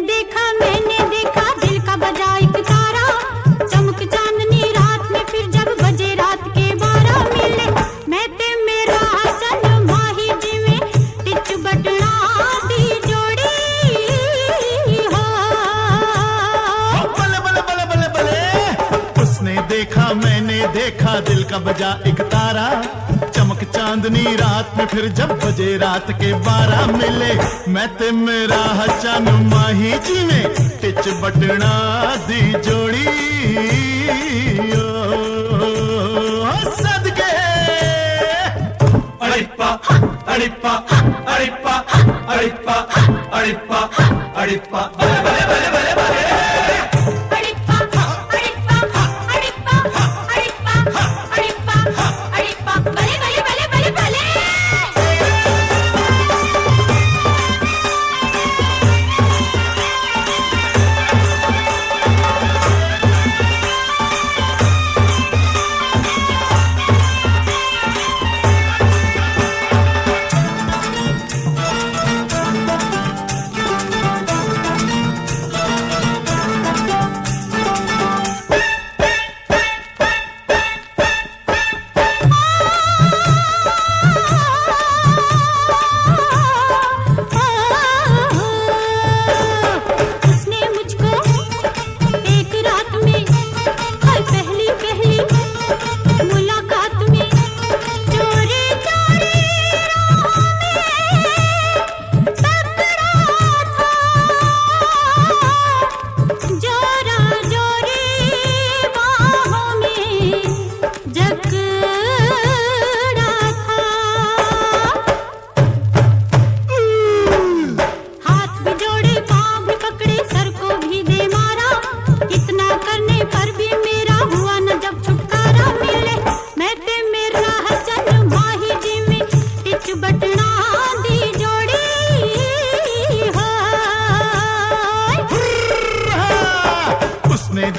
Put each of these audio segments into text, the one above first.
देखा, मैंने देखा, दिल का बजा एक तारा। जोड़ी। उसने देखा, मैंने देखा, दिल का बजा एक तारा। चमक चांदनी रात में फिर जब बजे रात के बारह मिले मैं ते मेरा हचन माही जी में टिच बटना दी जोड़ी। ओ, सदके। अड़िप्पा अड़िप्पा अड़िप्पा अड़िप्पा अड़िप्पा अड़िप्पा। बले बले बले बले।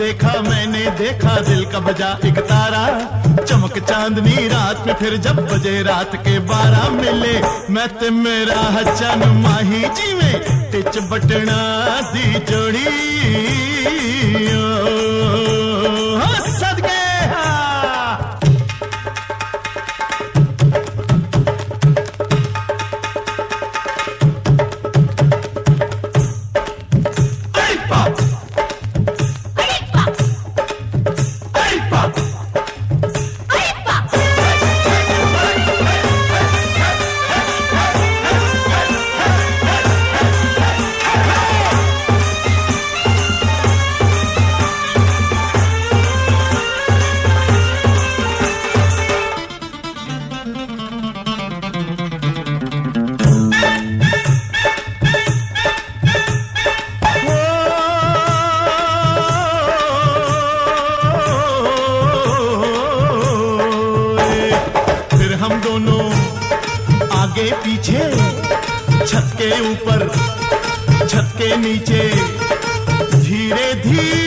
देखा मैंने देखा दिल का बजा एक तारा। चमक चांदनी रात में फिर जब बजे रात के बारह मिले मैं ते मेरा हचन माही जी में टिच बटना दी जोड़ी। ओ, सदके छत के ऊपर छत के नीचे धीरे धीरे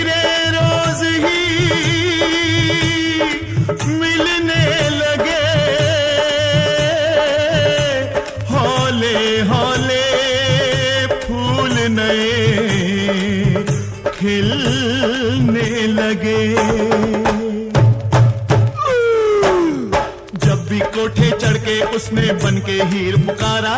उसने बन के हीर पुकारा।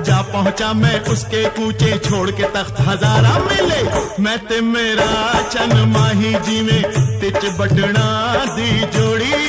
जा पहुँचा मैं उसके कूचे छोड़ के तख्त हजारा मिले। मैं ते मेरा चन माही जी में तिच बटना दी जोड़ी।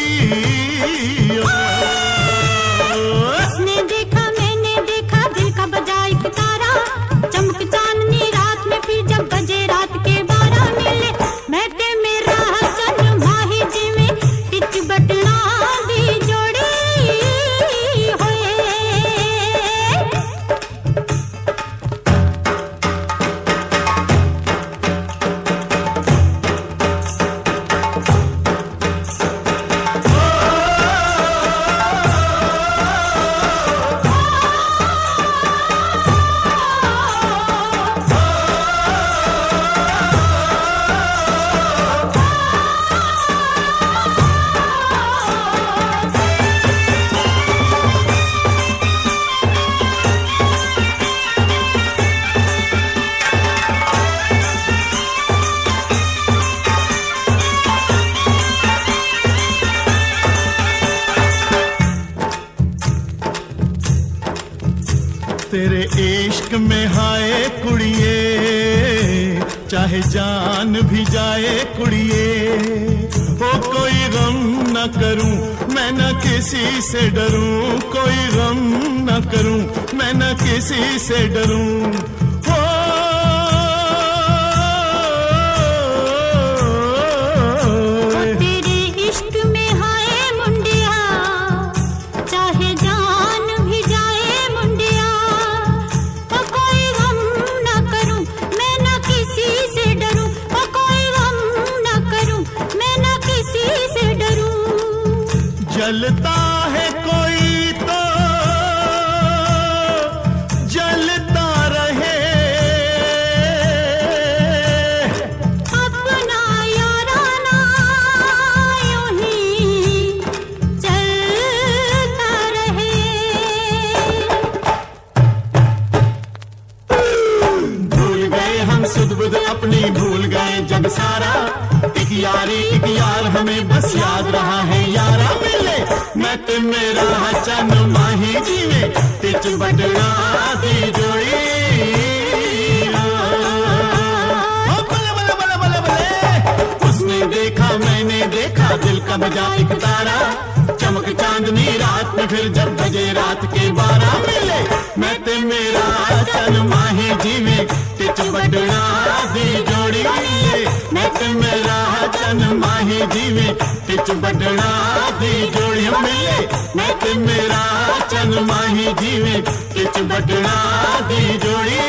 इश्क में हाय कुड़िए, चाहे जान भी जाए कुड़िए। ओ, कोई गम न करूँ मैं न किसी से डरूं, कोई गम न करूँ मैं न किसी से डरूं। जलता है कोई तो जलता रहे। अपना याराना यूँ ही चलता रहे। भूल गए हम सुध बुध अपनी भूल गए जग सारा। एक यारी एक यार हमें बस याद रहा है यारा। मिले मैं ते मेरा चन माही जीवे, तिच बटना दी जोड़ी। उसने देखा, मैंने देखा, दिल का बजा एक तारा। चमक चांदनी रात में फिर जब बजे रात के बारह मिले मैं ते मेरा चन माही जीवे, तिच बटना माही जीवे तिच बटना दी जोड़ी मिले। मैं मेरा चन माही जीवे तिच बटना दी जोड़ी।